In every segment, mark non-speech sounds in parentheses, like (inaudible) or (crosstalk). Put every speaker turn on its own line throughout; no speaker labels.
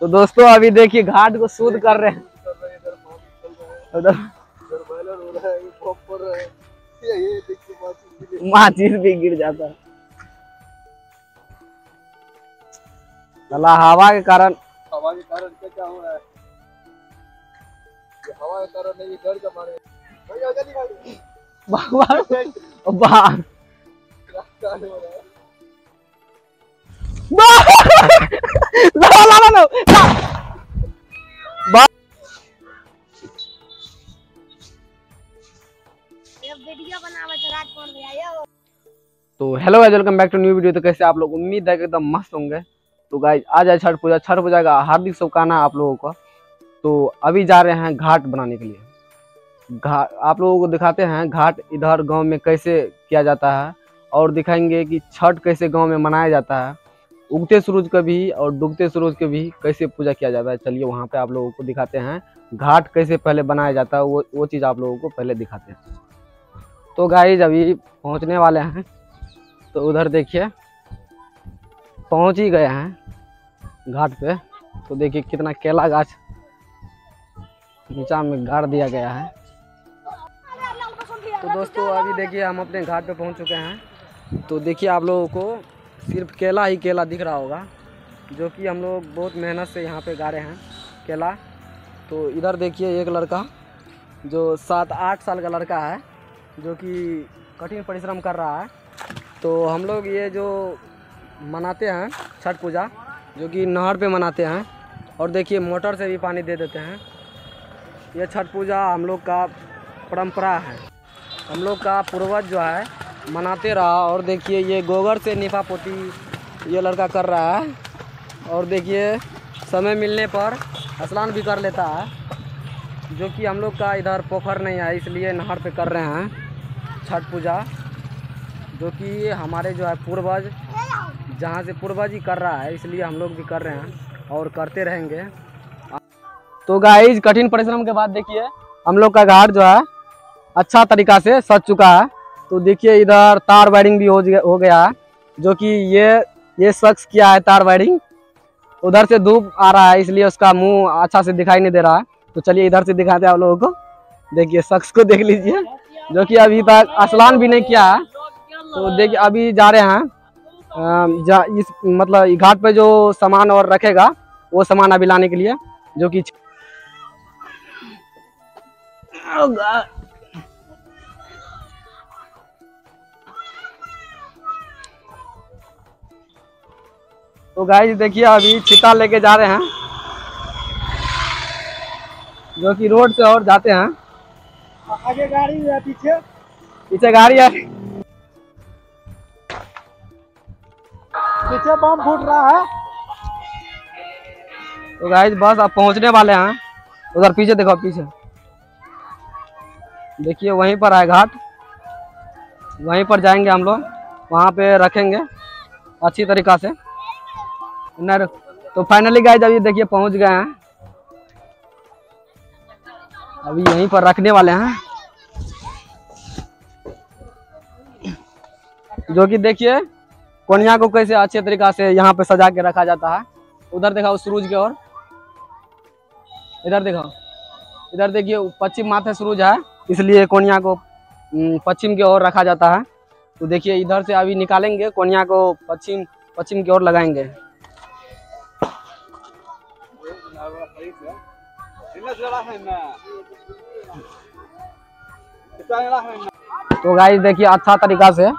तो दोस्तों अभी देखिए घाट को शुद्ध कर रहे हैं। माचिस भी गिर जाता है। चला हवा के कारण।
हवा के कारण क्या क्या हो रहा है? हवा के कारण नहीं डर का मारे। भैया
बनावे तो रात कौन ले आयो
तो hello guys welcome back to new video तो कैसे आप लोग? उम्मीद है कि एकदम मस्त होंगे। तो गाइस आज है छठ पूजा। छठ पूजा का हार्दिक शुभकामना आप लोगों को। तो अभी जा रहे हैं घाट बनाने के लिए। घाट आप लोगों को दिखाते हैं घाट इधर गाँव में कैसे किया जाता है। और दिखाएँगे कि छठ कैसे गाँव में मनाया जाता है। उगते सूरज का भी और डूबते सूरज के भी कैसे पूजा किया जाता है, चलिए वहाँ पे आप लोगों को दिखाते हैं। घाट कैसे पहले बनाया जाता है, वो वो चीज़ आप लोगों को पहले दिखाते हैं। तो गाइज़ अभी पहुँचने वाले हैं तो उधर देखिए, पहुँच ही गए हैं घाट पे। तो देखिए कितना केला गाछ नीचा में गाड़ दिया गया है। तो दोस्तों, अभी देखिए हम अपने घाट पे पहुँच चुके हैं। तो देखिए आप लोगों को सिर्फ़ केला ही केला दिख रहा होगा, जो कि हम लोग बहुत मेहनत से यहाँ पे गाड़े हैं केला। तो इधर देखिए एक लड़का, जो सात आठ साल का लड़का है, जो कि कठिन परिश्रम कर रहा है। तो हम लोग ये जो मनाते हैं छठ पूजा, जो कि नहर पे मनाते हैं, और देखिए मोटर से भी पानी दे देते हैं। ये छठ पूजा हम लोग का परंपरा है। हम लोग का पूर्वज जो है मनाते रहा और देखिए ये गोबर से निफा पोती ये लड़का कर रहा है। और देखिए, समय मिलने पर स्नान भी कर लेता है, जो कि हम लोग का इधर पोखर नहीं है, इसलिए नहर पे कर रहे हैं छठ पूजा, जो कि हमारे जो है पूर्वज, जहाँ से पूर्वज ही कर रहा है, इसलिए हम लोग भी कर रहे हैं और करते रहेंगे। तो गाइज़ कठिन परिश्रम के बाद देखिए, हम लोग का घाट जो है अच्छा तरीका से सज चुका है। तो देखिए, इधर तार वायरिंग भी हो हो गया जो कि ये ये शख्स किया है तार वायरिंग। उधर से धूप आ रहा है, इसलिए उसका मुँह अच्छा से दिखाई नहीं दे रहा है। तो चलिए, इधर से दिखाते हैं आप लोगों को। देखिए, शख्स को देख लीजिए, जो कि अभी तक स्नान भी नहीं किया तो देखिए, अभी जा रहे हैं जा, इस मतलब घाट पे जो सामान और रखेगा, वो सामान अभी लाने के लिए, जो कि तो गाइस देखिए अभी चिता लेके जा रहे हैं जो कि रोड से और जाते हैं।
आगे गाड़ी है पीछे।
पीछे गाड़ी है।
पीछे बम फूट रहा है।
तो गाइस बस अब पहुँचने वाले हैं। उधर पीछे देखो पीछे। देखिए वहीं पर है घाट। वहीं पर जाएँगे हम लोग। वहाँ पे रखेंगे अच्छी तरीका से। नहीं रुक- तो फाइनली गाइस अभी देखिए पहुँच गए हैं। अभी यहीं पर रखने वाले हैं। जो कि देखिए कोनिया को कैसे अच्छे तरीका से यहाँ पे सजा के रखा जाता है। उधर दिखाओ सूरज के ओर। इधर दिखाओ। इधर देखिए पश्चिम माथे सूरज है इसलिए कोनिया को हम्म, पश्चिम की ओर रखा जाता है। तो देखिए इधर से अभी निकालेंगे कोनिया को पश्चिम पश्चिम की ओर लगाएँगे। तो गाइस देखिए अच्छा तरीका से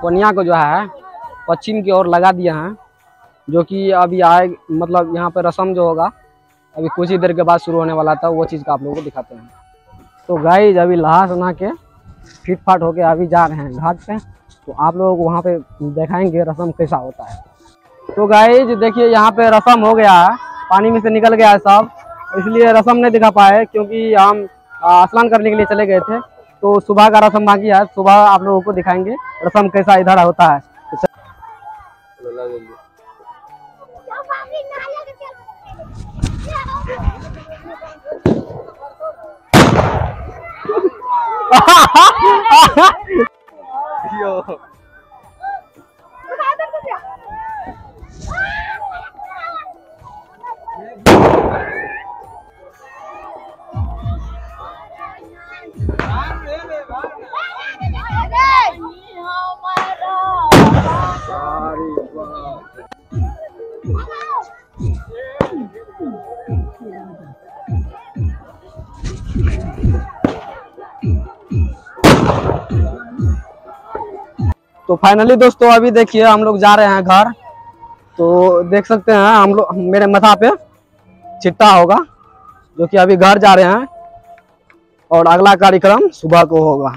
कोनिया को जो है, पश्चिम की ओर लगा दिया है, जो कि अभी आए मतलब यहाँ पे रस्म जो होगा, अभी कुछ ही देर के बाद शुरू होने वाला था, वो चीज़ का आप लोगों को दिखाते हैं। तो गाइज़ अभी नहा सुना के फिट फाट होके अभी जा रहे हैं घाट पे तो आप लोगों को वहाँ पे दिखाएँगे रस्म कैसा होता है। तो गाइज़ देखिए, यहाँ पे रस्म हो गया है, पानी में से निकल गया है सब। इसलिए रस्म नहीं दिखा पाए क्योंकि हम स्नान करने के लिए चले गए थे। तो सुबह का रस्म बाकी है सुबह आप लोगों को दिखाएँगे रस्म कैसा इधर होता है। (laughs) (laughs) तो तो फाइनली दोस्तों अभी देखिए हम लोग जा रहे हैं घर। तो देख सकते हैं हम लोग मेरे मथा पे चिट्टा होगा जो कि अभी घर जा रहे हैं। और अगला कार्यक्रम सुबह को होगा।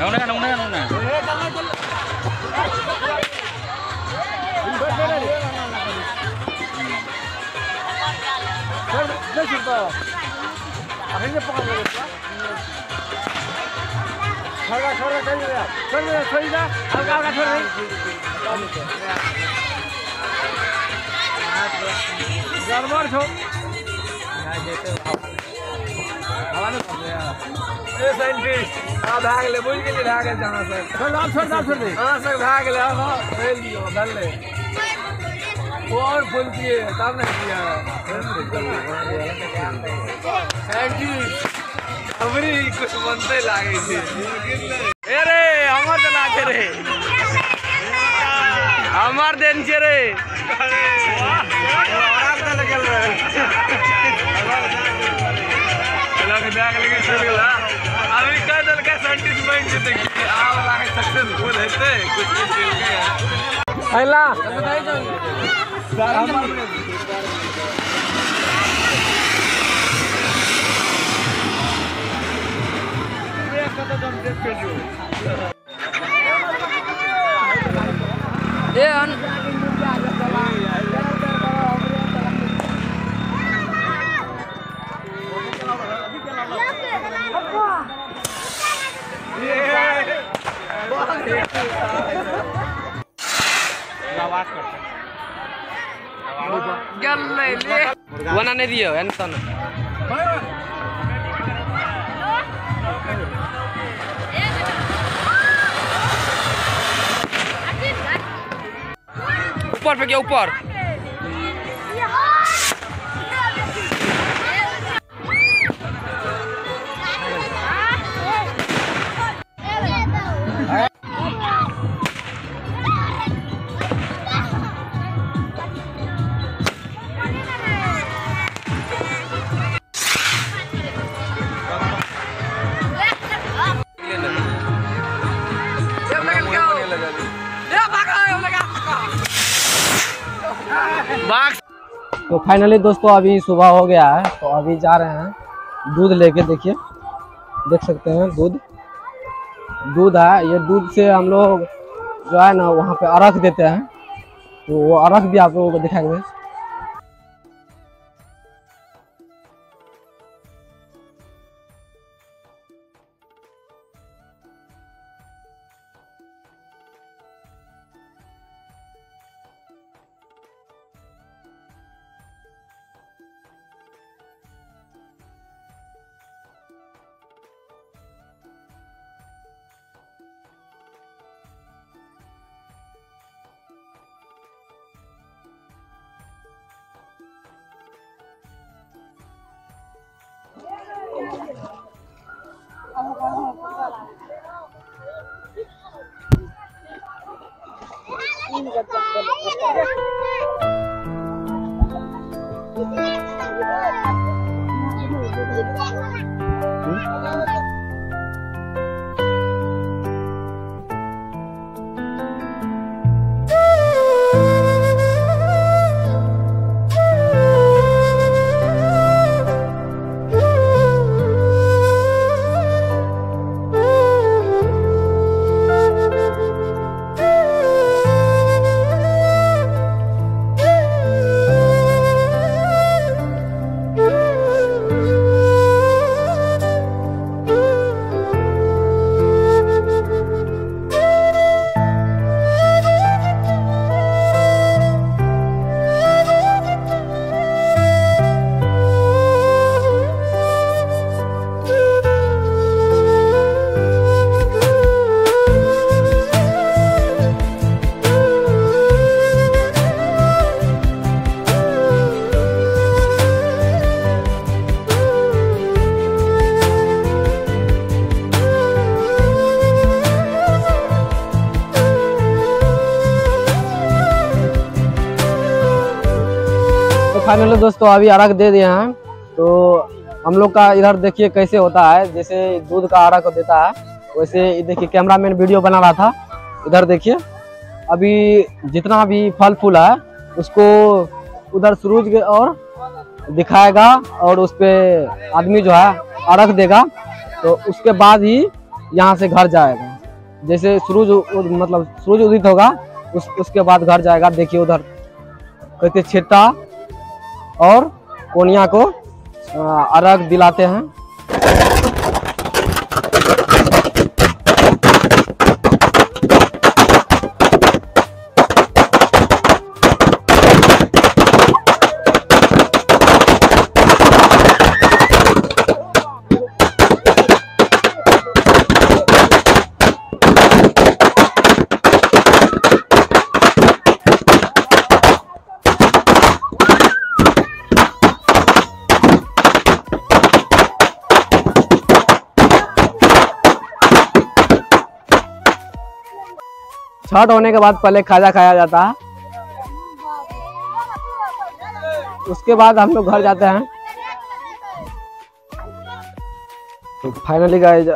भैया जा रहा छोई
बाकी पे करे चूतम
छोड़ छोड़ छोड़ छोड़ छोड़ जा हल्का हल्का छोड़ दे गड़बड़ छो ए साइंटिस्ट आ भाग ले बुझ गेली भाग ले जहाँ से छोड़ डाल छोड़ डाल हाँ से भाग ले हाँ फेल दियो डाल ले और फुल किए तब नहीं किया साइंटिस्ट हमरी कुछ बनते लागे छे ए रे हमर तो लागे रे हमर देन छे रे आराम से लगल रे लग जाग लगे चल गेला अभी कह दल का साइंटिस्ट बन जेते कि आ वाला सक्सेसफुल हेते कुछ कुछ चल के।
अगला
सर हमर
ए अन वना नहीं दियो एन सन ऊपर पे क्या ऊपर तो फाइनली दोस्तों, अभी सुबह हो गया है तो अभी जा रहे हैं। दूध लेके देखिए, देख सकते हैं दूध। दूध है, ये दूध से हम लोग जो है ना, वहाँ पे अरख देते हैं। तो वो अरख भी आप लोगों को दिखाएँगे। फाइनली दोस्तों, अभी अर्घ दे दिए हैं। तो हम लोग का इधर देखिए कैसे होता है। जैसे दूध का अर्घ देता है, वैसे देखिए कैमरामैन वीडियो बना रहा था। इधर देखिए, अभी जितना भी फल फूल है, उसको उधर सूरज और दिखाएगा और उस पे आदमी जो है अर्घ देगा। तो उसके बाद ही यहाँ से घर जाएगा। जैसे सूरज मतलब सूरज उदित होगा, उस, उसके बाद घर जाएगा। देखिए उधर, कहते छिट्टा और कोनिया को अर्घ दिलाते हैं। छठ होने के बाद पहले खाजा खाया जाता है। उसके बाद हम लोग घर जाते हैं। तो फाइनली गाइज़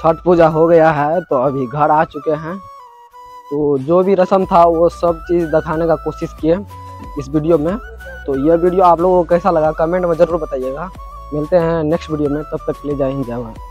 छठ पूजा हो गया है तो अभी घर आ चुके हैं। तो जो भी रस्म था, वो सब चीज़ दिखाने का कोशिश किए इस वीडियो में। तो यह वीडियो आप लोगों को कैसा लगा कमेंट में ज़रूर बताइएगा। मिलते हैं नेक्स्ट वीडियो में, तब तक के लिए जय हिंद, जय भारत